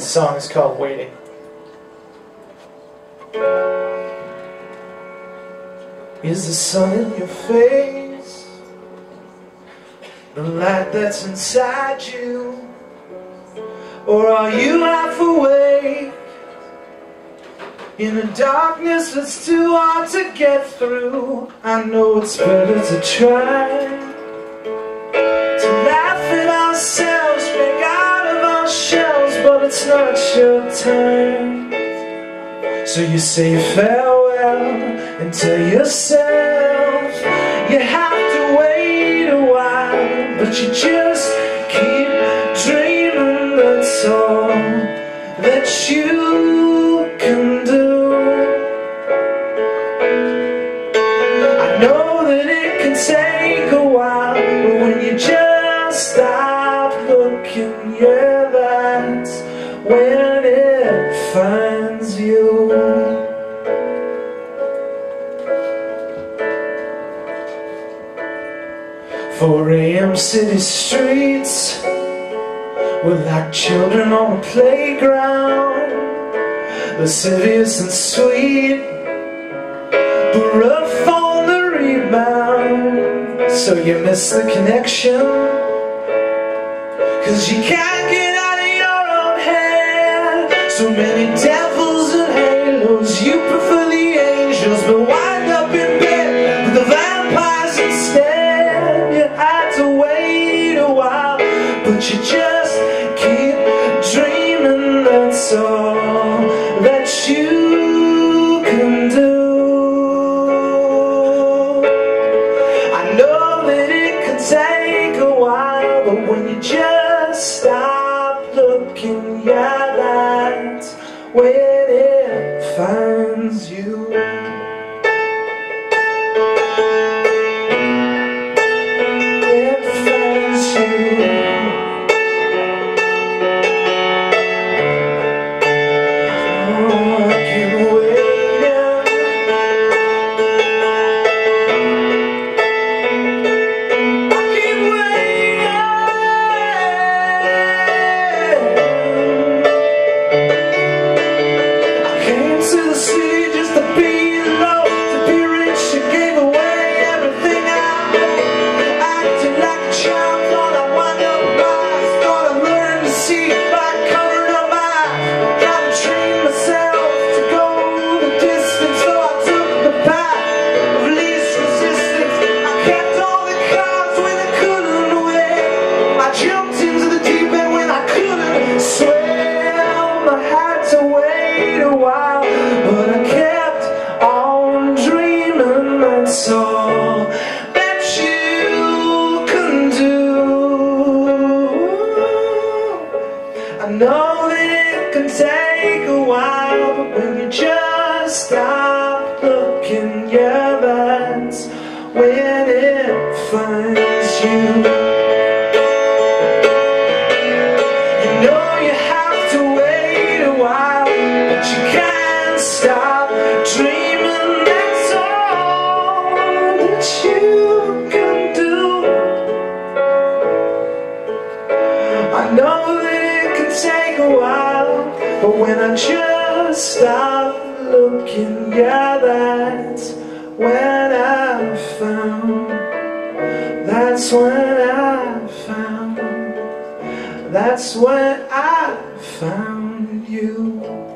This song is called Waiting. Is the sun in your face? The light that's inside you? Or are you half awake? In a darkness that's too hard to get through I know it's better to try To laugh at ourselves, But it's not your time. So you say farewell and tell yourself You have to wait a while But you just keep dreaming that's all that you 4 a.m. city streets We're like children on a playground Lascivious and sweet But rough on the rebound So you miss the connection Cause you can't get out of your own head So many devils and halos You prefer the angels But wind That's all that you can do. I know that it take a while But when you just stop looking Yeah, that's when it finds you take a while, but when you just stop looking, yeah, that's when it finds. You I just stop looking, yeah, that's when I found. That's when I found. That's when I found you.